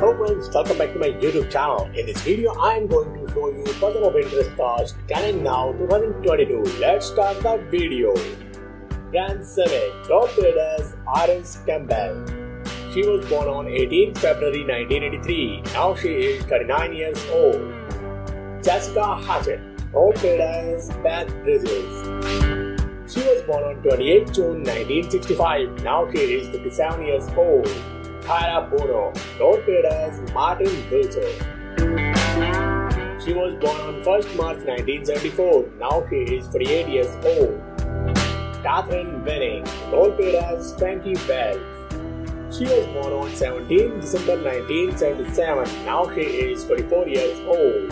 Hello friends, welcome back to my YouTube channel. In this video, I am going to show you person of interest cast Canon Now 2022. Let's start the video. Brand 7, adopted as Iris Campbell. She was born on 18 February 1983. Now she is 39 years old. Jessica Hecht, adopted as Beth Bridges. She was born on 28 June 1965. Now she is 57 years old. Cara Buono, noted as Martin Wilson. She was born on 1st March 1974. Now she is 48 years old. Katheryn Winnick, noted as Frankie Wells. She was born on 17 December 1977. Now she is 44 years old.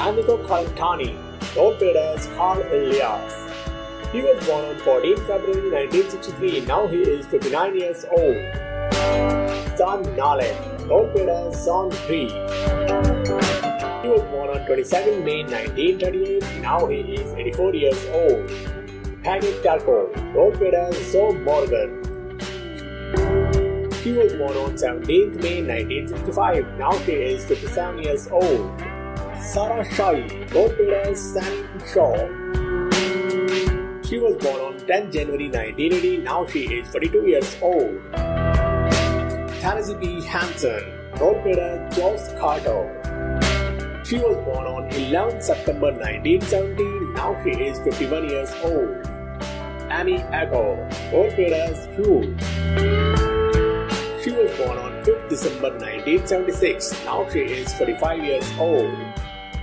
Enrico Colantoni, noted as Carl Elias. He was born on 14 February 1963. Now he is 59 years old. Nolan, noted as John Greer. He was born on 22 May 1938. Now he is 84 years old. Turco, noted as Zoe Morgan. She was born on 17th May 1965. Now she is 57 years old. Sarah Shahi, as Sam Shaw. She was born on 10 January 1980. Now she is 42 years old. Tennessee B. Noted as Joyce Carter. She was born on 11 September 1970. Now she is 51 years old. Amy Acker, noted as Hugh. She was born on 5th December 1976. Now she is 45 years old.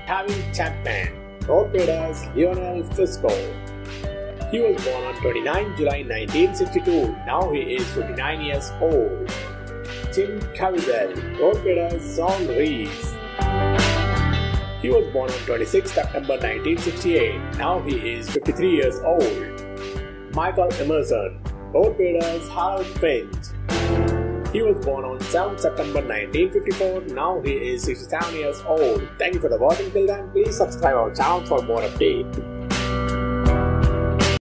Tavi Chapman, noted as Lionel Fusco. He was born on 29 July 1962. Now he is 59 years old. Jim Caviezel, noted as John Reese. He was born on 26 September 1968. Now he is 53 years old. Michael Emerson, noted as Harold Finch. He was born on 7 September 1954. Now he is 67 years old. Thank you for the watching till then. Please subscribe our channel for more updates.